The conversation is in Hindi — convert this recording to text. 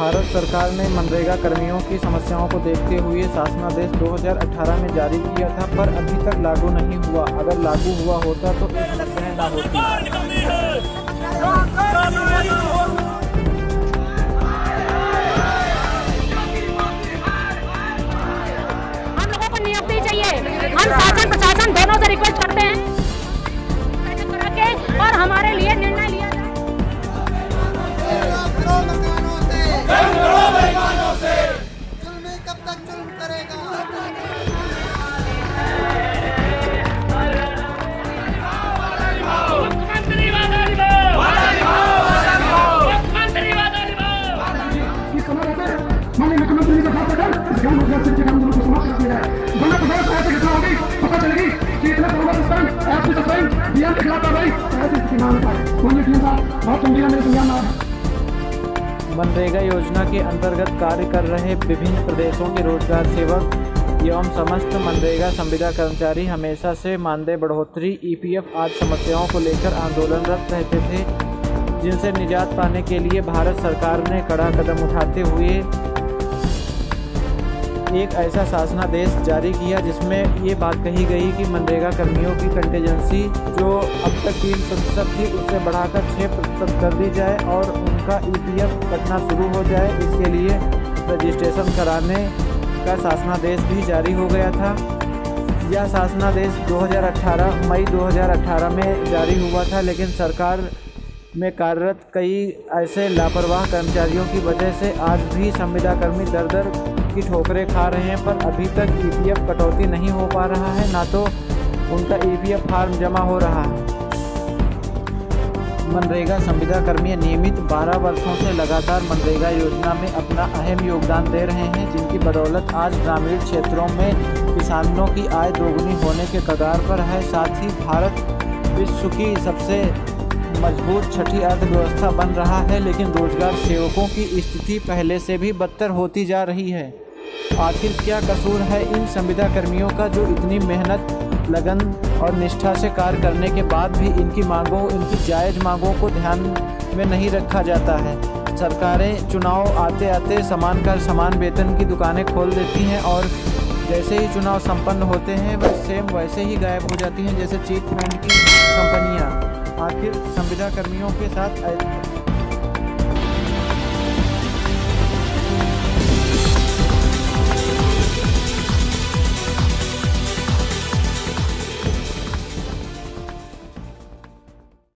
भारत सरकार ने मनरेगा कर्मियों की समस्याओं को देखते हुए शासनादेश 2018 में जारी किया था, पर अभी तक लागू नहीं हुआ। अगर लागू हुआ होता तो इस समस्याएँ ना होती। के खिलाफ बहुत मेरे मनरेगा योजना के अंतर्गत कार्य कर रहे विभिन्न प्रदेशों के रोज़गार सेवक एवं समस्त मनरेगा संविदा कर्मचारी हमेशा से मानदेय बढ़ोतरी, ईपीएफ आदि समस्याओं को लेकर आंदोलनरत रहते थे, जिनसे निजात पाने के लिए भारत सरकार ने कड़ा कदम उठाते हुए एक ऐसा शासनादेश जारी किया जिसमें ये बात कही गई कि मनरेगा कर्मियों की कंटेजेंसी जो अब तक तीन प्रतिशत थी, उससे बढ़ाकर छः प्रतिशत कर दी जाए और उनका ईपीएफ कटना शुरू हो जाए। इसके लिए रजिस्ट्रेशन कराने का शासनादेश भी जारी हो गया था। यह शासनादेश 2018 मई 2018 में जारी हुआ था, लेकिन सरकार में कार्यरत कई ऐसे लापरवाह कर्मचारियों की वजह से आज भी संविदा कर्मी दर दर की ठोकरें खा रहे हैं, पर अभी तक ईपीएफ कटौती नहीं हो पा रहा है, ना तो उनका ईपीएफ फार्म जमा हो रहा है। मनरेगा संविदा कर्मी नियमित 12 वर्षों से लगातार मनरेगा योजना में अपना अहम योगदान दे रहे हैं, जिनकी बदौलत आज ग्रामीण क्षेत्रों में किसानों की आय दोगुनी होने के कगार पर है। साथ ही भारत विश्व की सबसे मज़बूत छठी अर्थव्यवस्था बन रहा है, लेकिन रोज़गार सेवकों की स्थिति पहले से भी बदतर होती जा रही है। आखिर क्या कसूर है इन संविदा कर्मियों का जो इतनी मेहनत, लगन और निष्ठा से कार्य करने के बाद भी इनकी मांगों, इनकी जायज़ मांगों को ध्यान में नहीं रखा जाता है? सरकारें चुनाव आते आते समान कर समान वेतन की दुकानें खोल देती हैं और जैसे ही चुनाव संपन्न होते हैं, वह सेम वैसे ही गायब हो जाती हैं, जैसे चीट फंड की आखिर संविदा कर्मियों के साथ